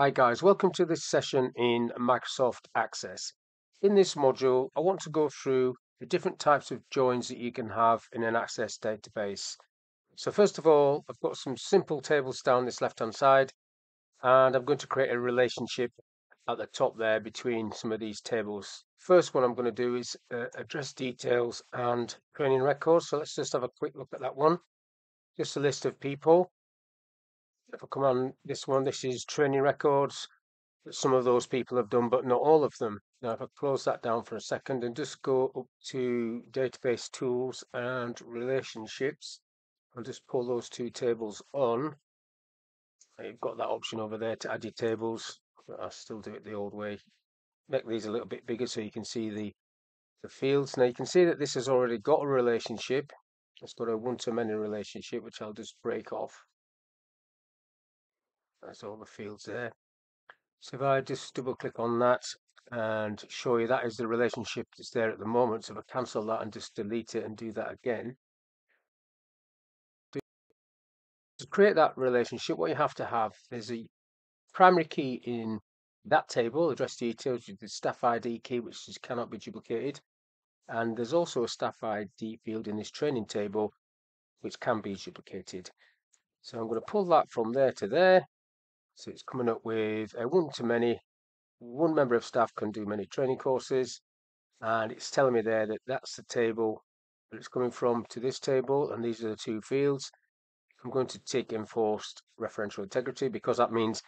Hi guys, welcome to this session in Microsoft Access. In this module, I want to go through the different types of joins that you can have in an Access database. So first of all, I've got some simple tables down this left-hand side, and I'm going to create a relationship at the top there between some of these tables. First one I'm going to do is uh, address details and training records. So let's just have a quick look at that one. Just a list of people if I come on this one, this is training records that some of those people have done, but not all of them. Now, if I close that down for a second and just go up to database tools and relationships, I'll just pull those two tables on. You've got that option over there to add your tables. I'll still do it the old way. Make these a little bit bigger so you can see the, the fields. Now you can see that this has already got a relationship. It's got a one-to-many relationship, which I'll just break off. That's all the fields there. So if I just double click on that and show you that is the relationship that's there at the moment. So if I cancel that and just delete it and do that again. To create that relationship, what you have to have is a primary key in that table, address details, the staff ID key, which cannot be duplicated. And there's also a staff ID field in this training table, which can be duplicated. So I'm going to pull that from there to there so it's coming up with a one-to-many. One member of staff can do many training courses. And it's telling me there that that's the table that it's coming from to this table. And these are the two fields. I'm going to tick enforced referential integrity because that means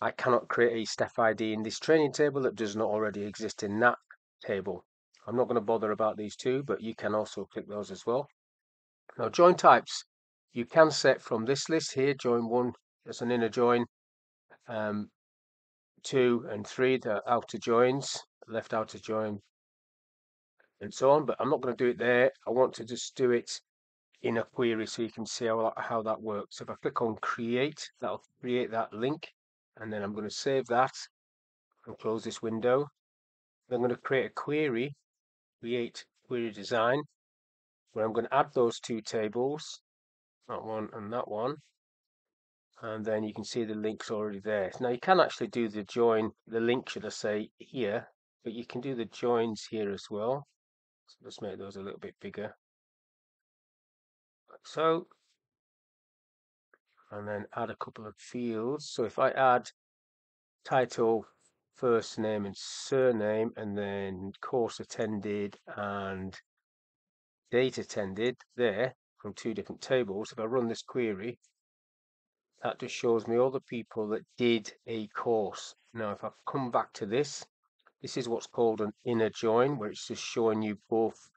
I cannot create a staff ID in this training table that does not already exist in that table. I'm not going to bother about these two, but you can also click those as well. Now, join types, you can set from this list here, join one as an inner join, um, two and three, the outer joins, left outer join, and so on. But I'm not going to do it there. I want to just do it in a query so you can see how, how that works. So if I click on create, that'll create that link. And then I'm going to save that and close this window. Then I'm going to create a query, create query design, where I'm going to add those two tables, that one and that one and then you can see the links already there. Now you can actually do the join, the link should I say, here, but you can do the joins here as well. So let's make those a little bit bigger. Like so. And then add a couple of fields. So if I add title, first name and surname, and then course attended and date attended there from two different tables, if I run this query, that just shows me all the people that did a course. Now, if I come back to this, this is what's called an inner join, where it's just showing you both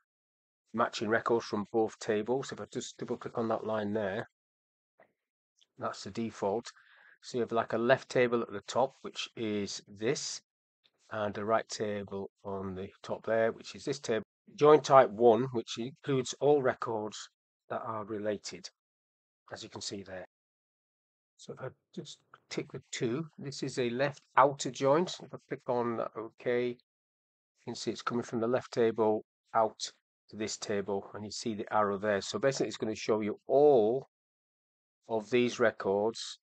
matching records from both tables. If I just double click on that line there, that's the default. So you have like a left table at the top, which is this, and a right table on the top there, which is this table. Join type 1, which includes all records that are related, as you can see there. So if I just tick the two, this is a left outer joint. If I click on OK, you can see it's coming from the left table out to this table, and you see the arrow there. So basically, it's going to show you all of these records,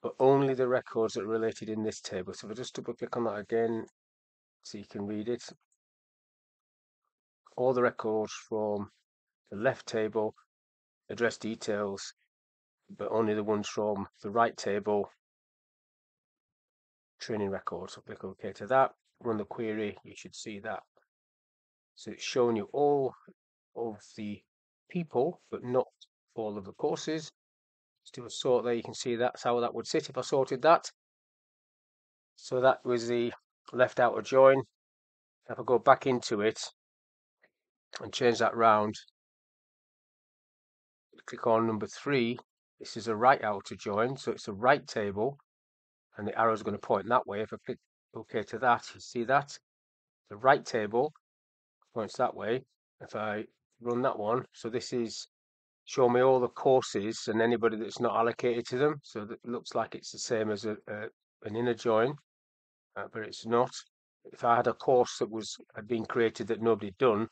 but only the records that are related in this table. So if I just double click on that again, so you can read it, all the records from the left table, address details, but only the ones from the right table training records. So click OK to that, run the query, you should see that. So it's showing you all of the people, but not all of the courses. Let's do a sort there, you can see that's how that would sit if I sorted that. So that was the left outer join. If I go back into it and change that round, click on number three, this is a right outer join, so it's a right table, and the arrow is going to point that way. If I click OK to that, you see that? The right table points that way. If I run that one, so this is show me all the courses and anybody that's not allocated to them. So that looks like it's the same as a, a an inner join, uh, but it's not. If I had a course that was had been created that nobody done,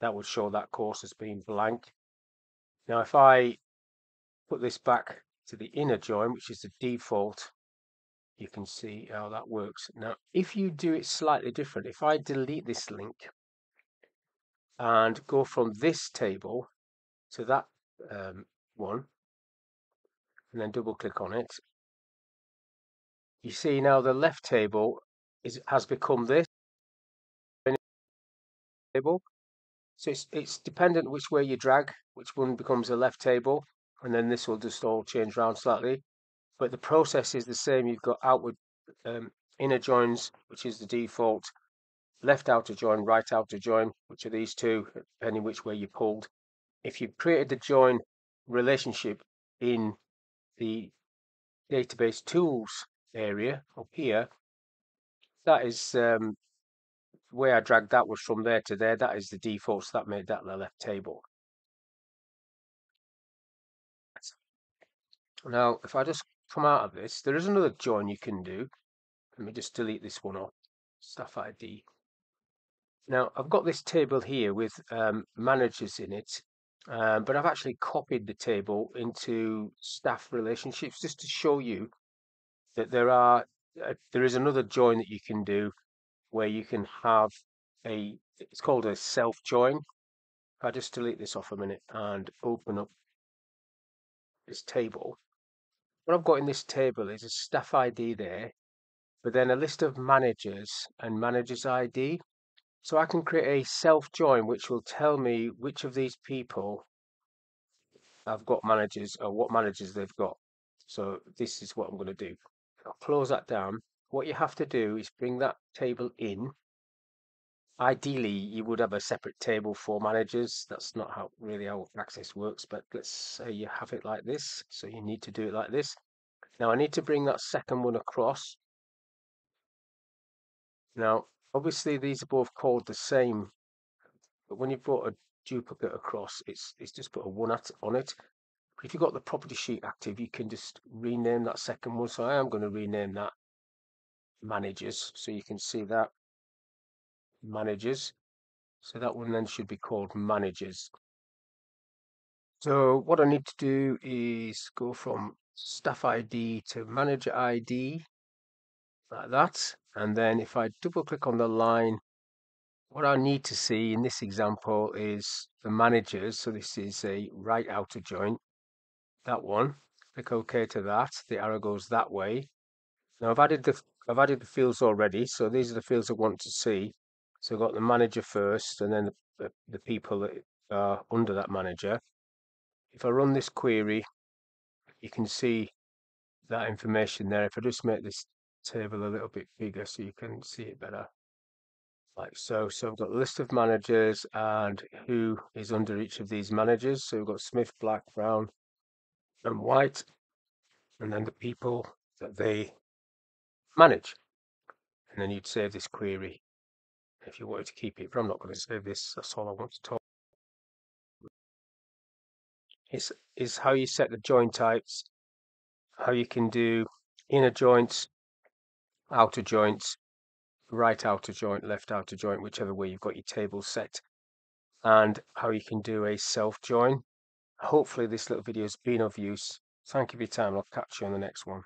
that would show that course as being blank. Now, if I put this back to the inner join, which is the default you can see how that works. Now, if you do it slightly different, if I delete this link and go from this table to that um, one, and then double click on it, you see now the left table is has become this table. So it's, it's dependent which way you drag, which one becomes the left table, and then this will just all change around slightly. But the process is the same. You've got outward um, inner joins, which is the default, left outer join, right outer join, which are these two, depending which way you pulled. If you've created the join relationship in the database tools area up here, that is um, way I dragged that was from there to there. That is the default, so that made that the left table. Now, if I just come out of this, there is another join you can do. Let me just delete this one off, staff ID. Now, I've got this table here with um, managers in it, um, but I've actually copied the table into staff relationships just to show you that there are uh, there is another join that you can do where you can have a it's called a self join. I just delete this off a minute and open up this table, what I've got in this table is a staff ID there, but then a list of managers and managers ID. So I can create a self join which will tell me which of these people I've got managers or what managers they've got. So this is what I'm going to do. I'll close that down. What you have to do is bring that table in. Ideally, you would have a separate table for managers. That's not how really how Access works, but let's say you have it like this. So you need to do it like this. Now I need to bring that second one across. Now, obviously these are both called the same, but when you've brought a duplicate across, it's it's just put a one at, on it. If you've got the property sheet active, you can just rename that second one. So I am going to rename that managers. So you can see that managers. So that one then should be called managers. So what I need to do is go from staff ID to manager ID like that. And then if I double click on the line, what I need to see in this example is the managers. So this is a right outer joint, that one. Click OK to that. The arrow goes that way. Now I've added the I've added the fields already, so these are the fields I want to see. So I've got the manager first, and then the, the, the people that are under that manager. If I run this query, you can see that information there. If I just make this table a little bit bigger so you can see it better, like so. So I've got a list of managers and who is under each of these managers. So we've got Smith, Black, Brown, and White, and then the people that they manage. And then you'd save this query if you wanted to keep it, but I'm not going to save this. That's all I want to talk. Is is how you set the join types, how you can do inner joints, outer joints, right outer joint, left outer joint, whichever way you've got your table set, and how you can do a self join. Hopefully this little video has been of use. Thank you for your time. I'll catch you on the next one.